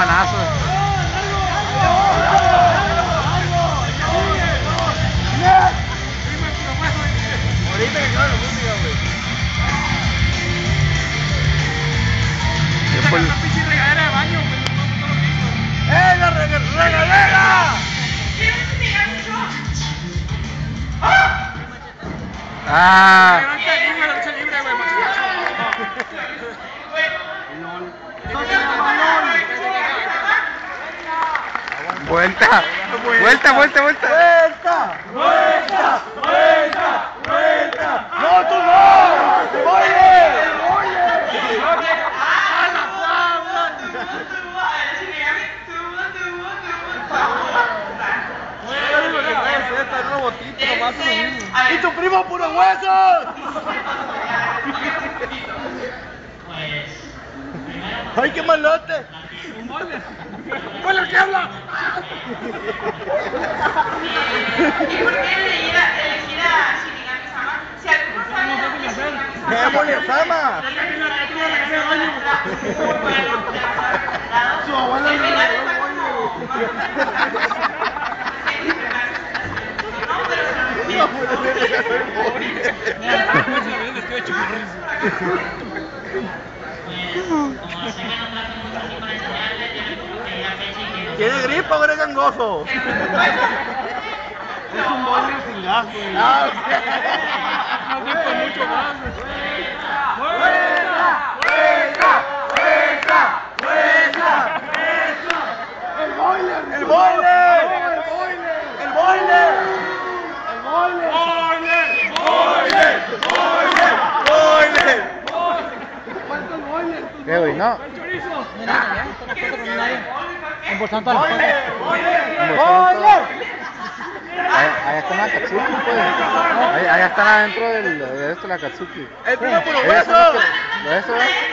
Güey. Después- Esa pinche regadera de baño, güey. ¡Eh, la rega- regadera! Ah, La vuelta. Vuelta, vuelta, vuelta. ¡Vuelta! ¡Vuelta! ¡Vuelta! ¡Vuelta! ¡No, tú no! ¡Oye! ¡Y tu primo puro hueso! ¡Ay, qué malote! ¡Bueno, qué habla! ¿Y por qué elegir a, elegir a Shinigami-sama? Si algunos saben lo que es Shinigami-sama, ¡Qué Molia-sama! Su abuela ¿Tiene gripa o eres gangoso? Es un boiler sin gas, güey. Ah, No mucho. ¡Vuelta! ¡Vuelta! ¡Vuelta! ¡Vuelta! ¡El boiler! ¡El boiler! ¡El boiler! ¡El boiler! ¡Boiler! ¡Boiler! ¡Boiler! ¡Boiler! ¿Cuánto el boiler? ¿Qué, güey? No. ¡Boiler! ¡Boiler! Allá, allá está la Katsuki, pues. Allá, allá están adentro del, de esto, la Katsuki. ¡El primo son hueso! las que- ¿Lo de eso, eh?